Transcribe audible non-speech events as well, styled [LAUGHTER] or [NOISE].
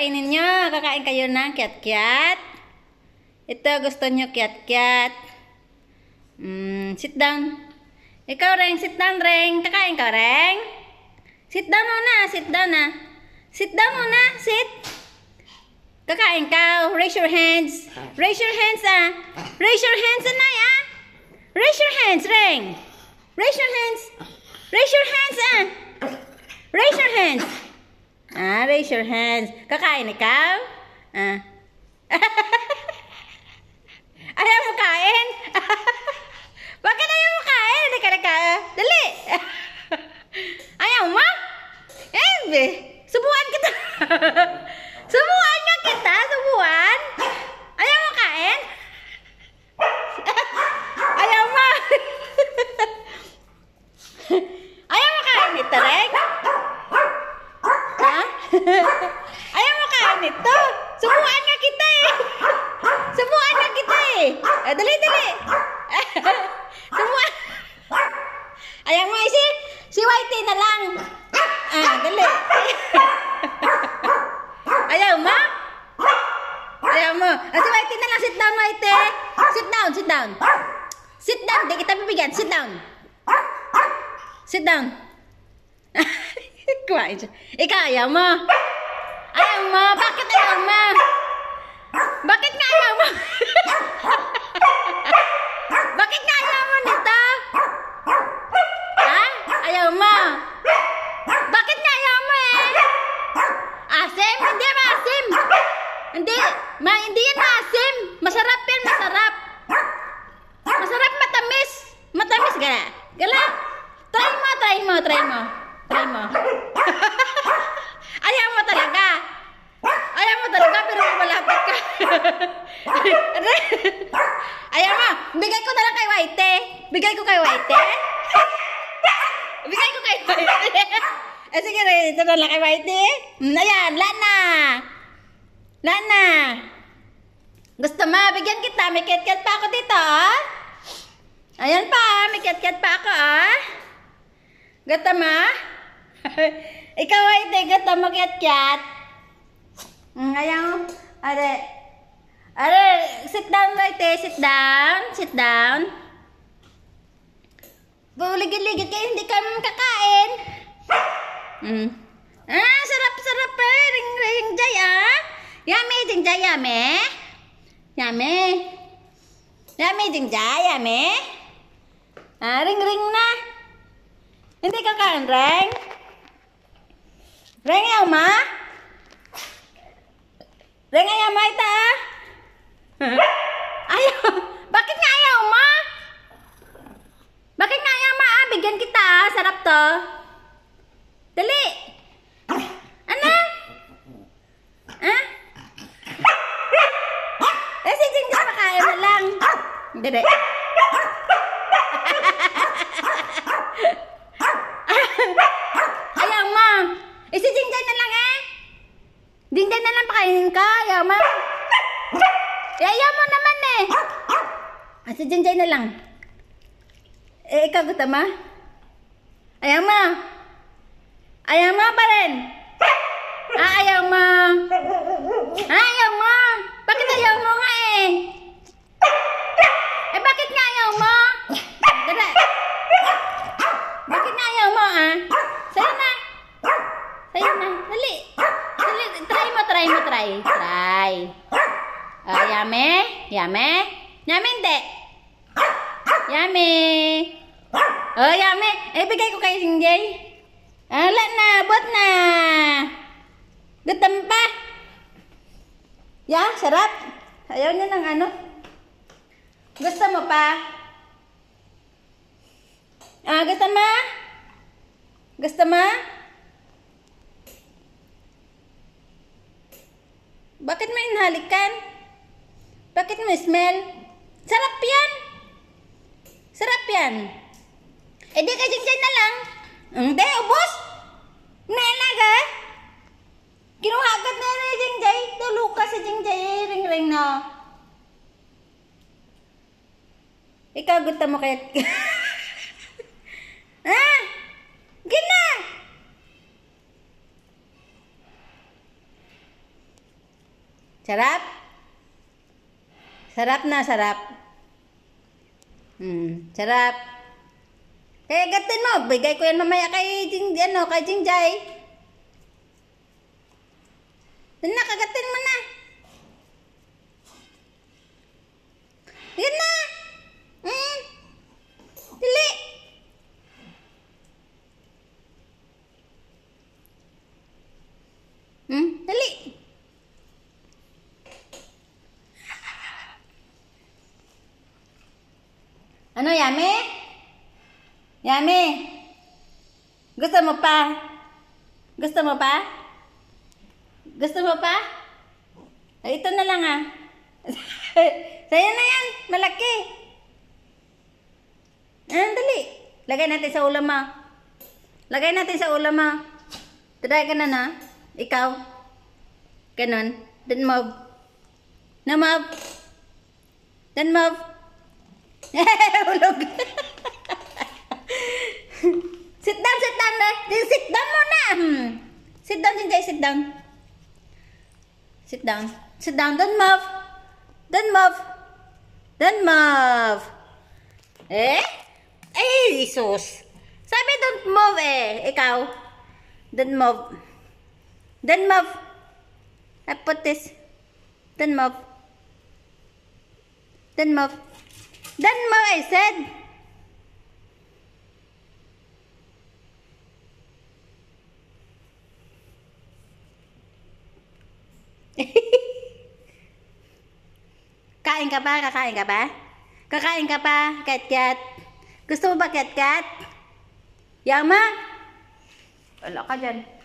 kakainin nyo? Kakain kayo ng kiat-kiat? Ito, gusto nyo kiat-kiat? Mm, sit down. Ikaw, Reng, sit down, Reng. Kakain ka, Reng? Sit down muna, sit down na. Sit down muna, sit. Kakain ka, raise your hands. Raise your hands, ah. Raise your hands, anay, ah. Raise your hands, Reng. Raise your hands. Raise your hands, ah. Raise your hands. Ah, raise your hands. Kakain ikaw? Ah. [LAUGHS] ayaw mo kain? [LAUGHS] Bakit ayaw mo kain? Hindi ka nagkain. Dali. [LAUGHS] ayaw mo? Eh, be. Subuan kita. Subuan nga kita. Subuan. Ayaw mo kain? ayaw mo. ayaw mo kain ito, Rek? Ha? Ayaw mo kain ito. Subuan nga kita eh. Subuan nga kita eh. Dali. Subuan. Ayaw mo eh, si, si Whitey na lang. Ah, dali. Ayaw mo? Ayaw mo. Ah, si Whitey na lang. Sit down, Whitey. Sit down, sit down. Sit down. Di kita bibigyan. Sit down. Sit down. [LAUGHS] Kumain siya. Ikaw, ayaw mo. Ayaw mo. Bakit ayaw mo? Bakit nga ayaw mo? Bakit nga ayaw mo nito? Ha? Ayaw mo? Bakit nga ayaw mo eh? Asim? Hindi maasim. Hindi. Ma, hindi yan maasim. Masarap yan, masarap. Masarap matamis. Matamis gala. Gala. Try mo, try mo, try mo. Try mo. [LAUGHS] Ayaw mo talaga. Ayaw mo talaga, pero malapit ka. [LAUGHS] Ayaw mo. Bigay ko na lang kay White. Bigay ko kay White. Bigay ko kay White. [LAUGHS] eh, sige, ito na lang kay White. Mm, Ayan, Lana. Lana. Gusto mo, bigyan kita. May kit-kit pa ako dito, ah. Ayan pa, may kit-kit pa ako, ah. Gata ma? [LAUGHS] Ikaw ay hindi gata mo kit-kit. Mm, ayaw. Are. Are, sit down eh. Sit down. Sit down. Buligid-ligid kayo, hindi ka kakain. Mm. Ah, sarap-sarap eh. Ring-ring jay ah. Yummy, ding jay, yummy. Yummy. Yummy, ding jay, yummy. Ah, ring-ring na. Hindi ka kain, Reng? Reng, ayaw ma? Reng, ayaw ma ita? ayaw. [LAUGHS] Bakit nga ayaw ma? Bakit nga ayaw ma? Ah, bigyan kita ah. Sarap to. Dali. Ano? Ah? Eh, si Makain na lang. Dali. Ayaw mo. Si Jingjay na lang eh. Jingjay na lang pakainin ka. Ayaw mo. Ayaw mo naman eh. Ah, si Jingjay na lang. Eh, ikaw gusto mo? Ayaw mo. Ayaw mo pa rin. Ah, ayaw mo. Ah, ayaw mo. Bakit ayaw mo nga eh? Eh, bakit nga ayaw mo? Dala. Bakit nga ayaw mo ah? Sa'yo na. Sa'yo na. Dali. Dali. Try mo, try try. Ah, yame? Yame? Yame hindi. Yame. Oh, yame. Eh, bigay ko kay Singjay. Ah, wala na. Buat na. Gutom pa. Ya, sarap. Ayaw niya ng ano. Gusto mo pa? Ah, gusto mo? Gusto mo? Inhalikan? Bakit mo smell? Sarap yan! Sarap yan! Eh di ka dyan na lang. Hindi, ubos! Nalaga! Kinuha agad na yun yung Jingjay. Tulo ka sa Jingjay. Ring-ring na. Ikaw gusto mo kaya... [LAUGHS] ah! Sarap? Sarap na, sarap. Hmm, sarap. Kaya gatin mo, bigay ko yan mamaya kay Jing, ano, kay Jingjay. Yan na, kagatin mo na. Yan na. Hmm. Dili. Hmm, dali. Ano, Yami? Yami? Gusto mo pa? Gusto mo pa? Gusto mo pa? Ay, ito na lang ah. [LAUGHS] Sa'yo na yan. Malaki. Ah, dali. Lagay natin sa ulam mo. Lagay natin sa ulam mo. Try ka na na. Ikaw. Ganon. Then move. Na move. Then move. Hulog. sit down, sit down. eh. Sit down muna. Hmm. Sit down, Jinjay. Sit down. Sit down. Sit down. Don't move. Don't move. Don't move. Eh? Ay, Jesus. Sabi don't move eh. Ikaw. Don't move. Don't move. I put this. Don't move. Don't move. Don't move, I said. [LAUGHS] Kain ka ba? Kakain ka ba? Kakain ka pa, kat-kat? Gusto mo ba kat-kat? Yama? Wala ka dyan.